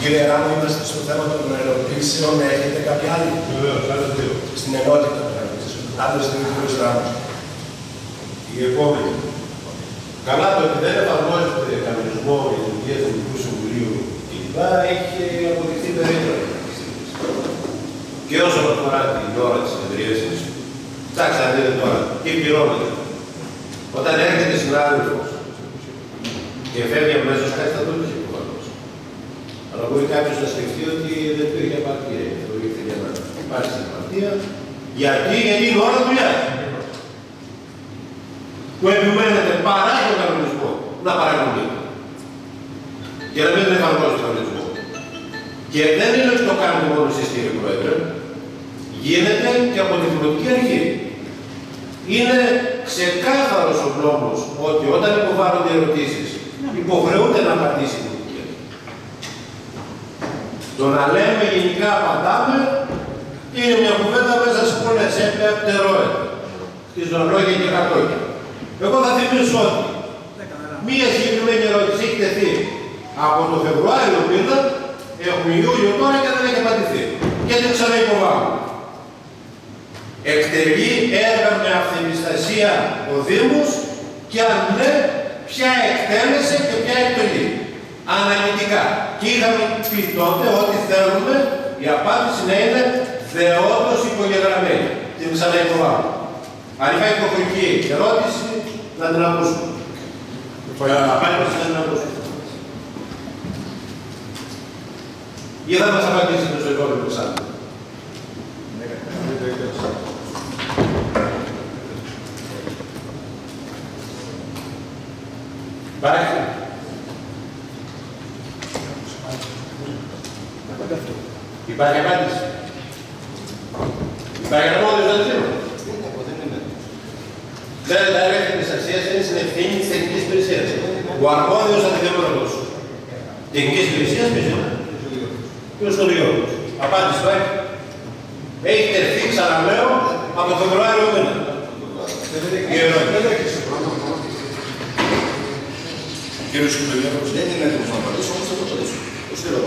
Κύριε Ράμο, είμαστε στο θέμα των ερωτήσεων. Έχετε κάποια άλλη; Βεβαίως, άλλες δύο. Στην ενότητα των ερωτήσεων. Άλλες δύο, κύριος Ράμος. Η επόμενη. Καλά το ότι δεν εφαρμόζεται κανονισμό για την λειτουργία του Ελληνικού Συμβουλίου κλπ. έχει αποδειχθεί περίπτωση. Και όσον αφορά την ώρα της συνεδρίασης, ψάξτε να δείτε τώρα τι πληρώνεται. Όταν έρχεται συνάδελφος και φεύγει αμέσως κάτι θα το πει προφανώ. Αλλά μπορεί κάποιος να σκεφτεί ότι δεν υπήρχε απαρτία. Το ήρθε για να υπάρξει απαρτία. Γιατί, γιατί είναι ώρα δουλειά. Που επιμένετε παρά τον κανονισμό να παρακολουθεί. Και να μην τον εφαρμόζει τον κανονισμός. Και δεν είναι ότι το κάνετε μόνο εσείς κύριε Πρόεδρε. Γίνεται και από τη Δημοτική Αρχή. Είναι ξεκάθαρος ο νόμος ότι όταν υποβάλλονται ερωτήσεις υποχρεούνται να απαντήσει η Δημοτική Αρχή. Το να λέμε γενικά απαντάμε είναι μια κουβέντα μέσα σε πολλές έπαια πτερόεδρα. Στη ζωολόγια και κατόγια. Εγώ θα θυμίσω ότι μία συγκεκριμένη ερώτηση έχει τεθεί από το Φεβρουάριο μήνα, έχουμε Ιούλιο τώρα και δεν έχει απαντηθεί. Και δεν ξαναυποβάλλουμε. Εκτελεί έργα με αυθεμιστασία ο Δήμος και αν ναι, ποια εκτέλεσε και ποια εκτελεί. Αναλυτικά. Και είχαμε πει τότε ότι θέλουμε η απάντηση να είναι δεόντως υπογεγραμμένη. Την ξαναυποβάλλουμε. Αν υπάρχει προφορική ερώτηση, να την ακούσουμε. Απάντηση να την ακούσουμε. Ή θα μας απαντήσετε στο επόμενο εξάμεινο. Υπάρχει. Υπάρχει απάντηση. Υπάρχει αρμόδιος να ζητήμα. Ξέρετε, τα έργα της αξίας είναι στην ευθύνη της τεχνικής υπηρεσίας. Ο αρμόδιος αντιδημόνος τεχνικής υπηρεσίας ποιος είναι. Ποιος είναι ο Γιώργος. Απάντηση υπάρχει. Έχει τερθεί, ξαναλέω, από το Φεβρουάριο μήνα. Η ερώτηση. Κύριος Κουτουλιάκος. Δεν είναι έτοιμος να απαντήσω, όμως θα το απαντήσω. Το στείλω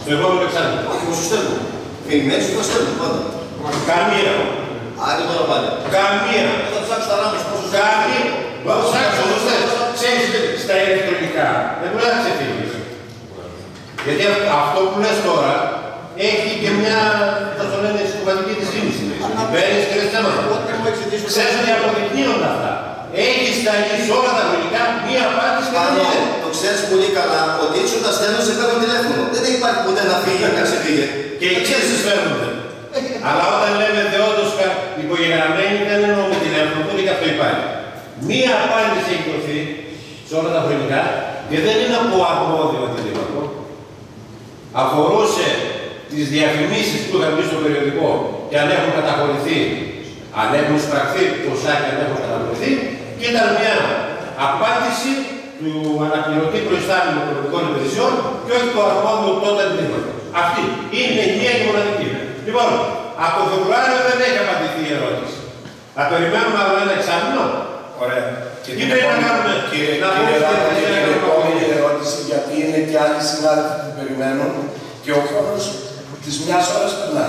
απάντηση. Στο επόμενο εξάμεινο. Όχι, εγώ σου στέλνω. Περιμένεις και θα στέλνω πάντα. Καμία. Άντε τώρα πάλι. Καμία. Θα ψάξω τα ράμες πόσο σου Καμία. Ψάξω, δώστε. Ξέρεις, στα ηλεκτρονικά. Δεν μπορεί να ξεφύγεις. Γιατί αυτό που λες τώρα έχει και μια, θα το λένε, συμβατική της ρήμηση. Παίρνεις και λες θέματα. Ό,τι μου εξηγήσει. Ξέρεις ότι αποδεικνύονται αυτά. Έχεις σταλείς σε όλα τα χρονικά μία απάντηση και δεν Πάνω, είναι. το ξέρεις πολύ καλά ότι έτσι όταν στέλνω σε παίρνω τηλέφωνο. Δεν υπάρχει ποτέ να φύγει να ξεφύγει. Και εκεί εσείς φέρνονται. Αλλά όταν λέμε δεόντως υπογεγραμμένοι δεν εννοούμε τηλέφωνο, ούτε και αυτό υπάρχει. Μία απάντηση έχει δοθεί σε όλα τα χρονικά και δεν είναι από αρμόδιο οτιδήποτε. Αφορούσε τις διαφημίσεις που είχαν μπει στο περιοδικό και αν έχουν καταχωρηθεί, αν έχουν σπραχθεί ποσά και αν έχουν καταχωρηθεί και ήταν μια απάντηση του αναπληρωτή προϊστάμενου των πολιτικών υπηρεσιών και όχι του αρμόδιου τότε αντιδήματο. Αυτή είναι η μία και μοναδική. Λοιπόν, από Φεβρουάριο δεν έχει απαντηθεί η ερώτηση. Θα περιμένουμε άλλο ένα εξάμεινο; Ωραία. Τι πρέπει να κάνουμε, Κύριε, να κύριε πούμε Ράμο, στην και ευχαριστώ. την επόμενη ερώτηση, γιατί είναι και άλλοι συνάδελφοι που περιμένουν και ο χρόνος της μιας ώρας περνάει.